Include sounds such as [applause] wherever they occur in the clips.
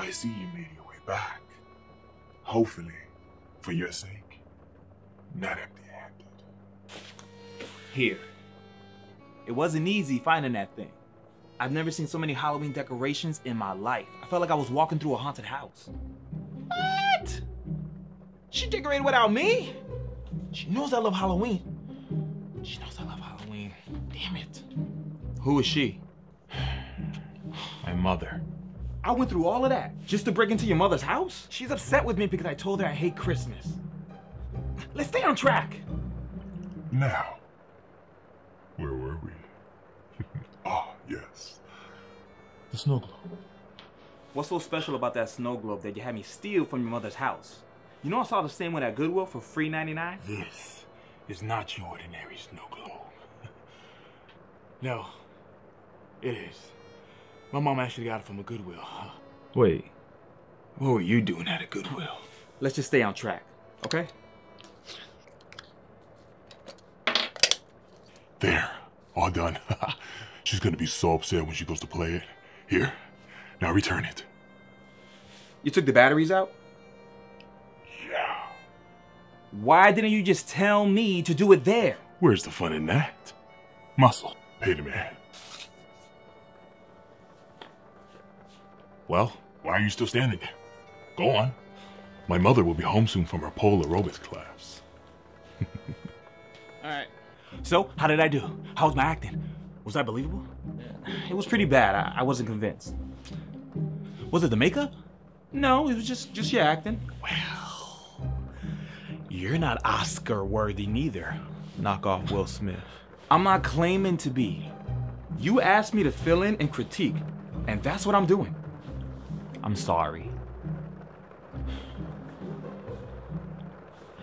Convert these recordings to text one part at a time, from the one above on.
I see you made your way back. Hopefully, for your sake, not empty handed. Here. It wasn't easy finding that thing. I've never seen so many Halloween decorations in my life. I felt like I was walking through a haunted house. What? She decorated without me? She knows I love Halloween. She knows I love Halloween. Damn it. Who is she? My mother. I went through all of that just to break into your mother's house? She's upset with me because I told her I hate Christmas. Let's stay on track. Now, where were we? [laughs] ah, yes. The snow globe. What's so special about that snow globe that you had me steal from your mother's house? You know I saw the same one at Goodwill for free 99? This is not your ordinary snow globe. [laughs] no, it is. My mom actually got it from a Goodwill. Huh? Wait, what were you doing at a Goodwill? Let's just stay on track, okay? There, all done. [laughs] She's gonna be so upset when she goes to play it. Here, now return it. You took the batteries out? Yeah. Why didn't you just tell me to do it there? Where's the fun in that? Muscle, pay the man. Well, why are you still standing there? Go on. My mother will be home soon from her pole aerobics class. [laughs] All right. So, how did I do? How was my acting? Was I believable? It was pretty bad. I, I wasn't convinced. Was it the makeup? No, it was just just your acting. Well, you're not Oscar worthy neither. Knock off Will Smith. I'm not claiming to be. You asked me to fill in and critique, and that's what I'm doing. I'm sorry.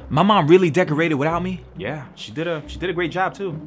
My mom really decorated without me? Yeah, she did a she did a great job too.